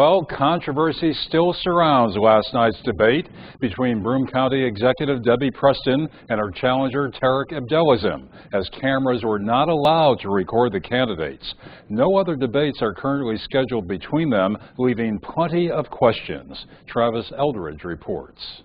Well, controversy still surrounds last night's debate between Broome County Executive Debbie Preston and her challenger Tarik Abdelazim, as cameras were not allowed to record the candidates. No other debates are currently scheduled between them, leaving plenty of questions. Travis Eldridge reports.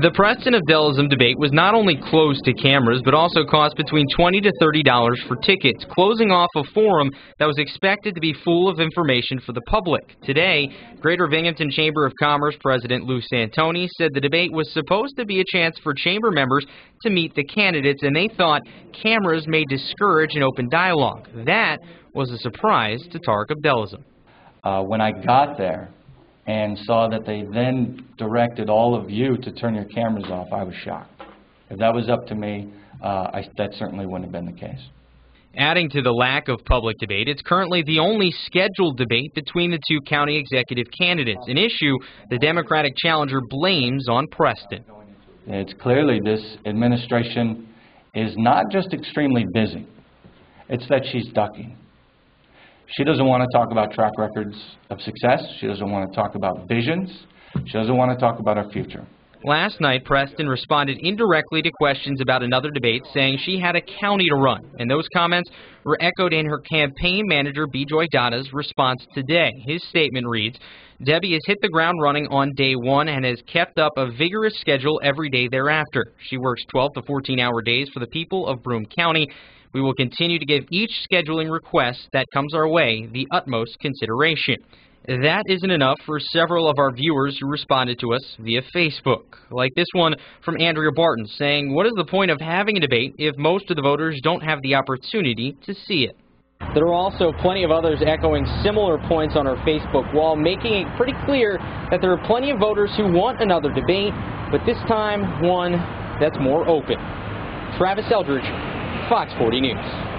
The Preston Abdelazim debate was not only closed to cameras, but also cost between 20 to $30 for tickets, closing off a forum that was expected to be full of information for the public. Today, Greater Binghamton Chamber of Commerce President Lou Santoni said the debate was supposed to be a chance for chamber members to meet the candidates, and they thought cameras may discourage an open dialogue. That was a surprise to Tarik Abdelazim. Uh, when I got there, and saw that they then directed all of you to turn your cameras off, I was shocked. If that was up to me, uh, I, that certainly wouldn't have been the case. Adding to the lack of public debate, it's currently the only scheduled debate between the two county executive candidates, an issue the Democratic challenger blames on Preston. It's clearly this administration is not just extremely busy, it's that she's ducking. She doesn't want to talk about track records of success. She doesn't want to talk about visions. She doesn't want to talk about our future. Last night, Preston responded indirectly to questions about another debate, saying she had a county to run, and those comments were echoed in her campaign manager, Bijoy Datta's response today. His statement reads, Debbie has hit the ground running on day one and has kept up a vigorous schedule every day thereafter. She works 12 to 14 hour days for the people of Broome County we will continue to give each scheduling request that comes our way the utmost consideration. That isn't enough for several of our viewers who responded to us via Facebook, like this one from Andrea Barton saying, What is the point of having a debate if most of the voters don't have the opportunity to see it? There are also plenty of others echoing similar points on our Facebook wall, making it pretty clear that there are plenty of voters who want another debate, but this time one that's more open. Travis Eldridge, Fox 40 News.